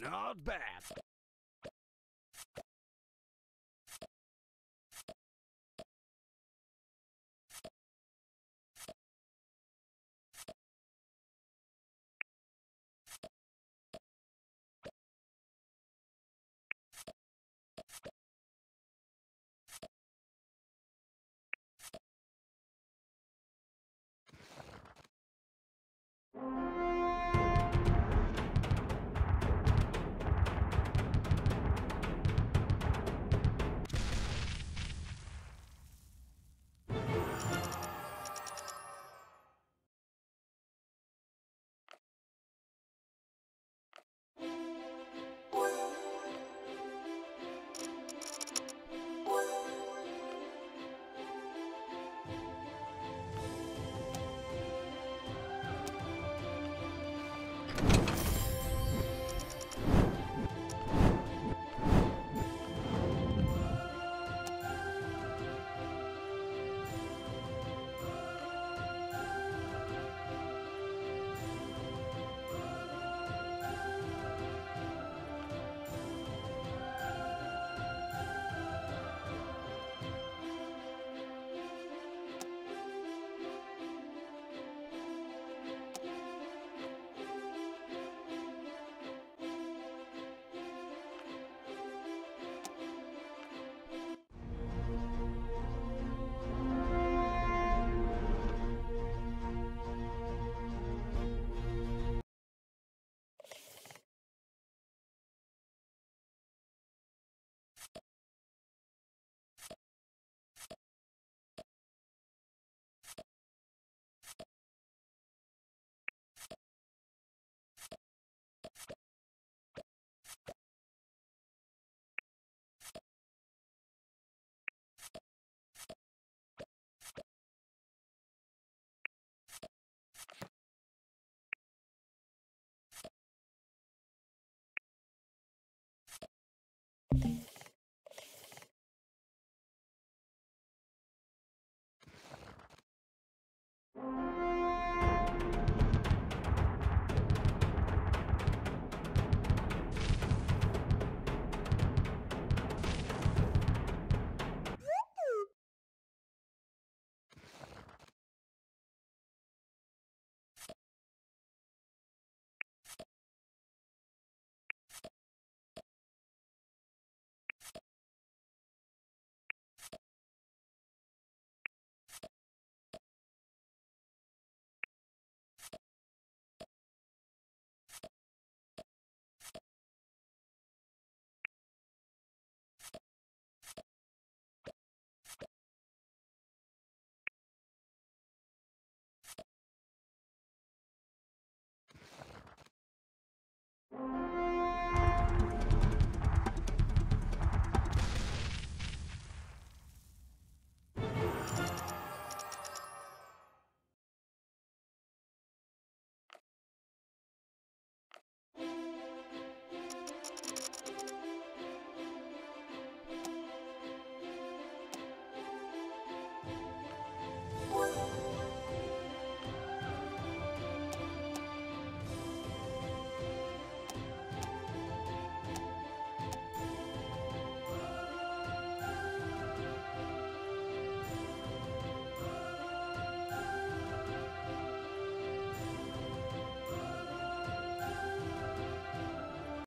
Not bad. you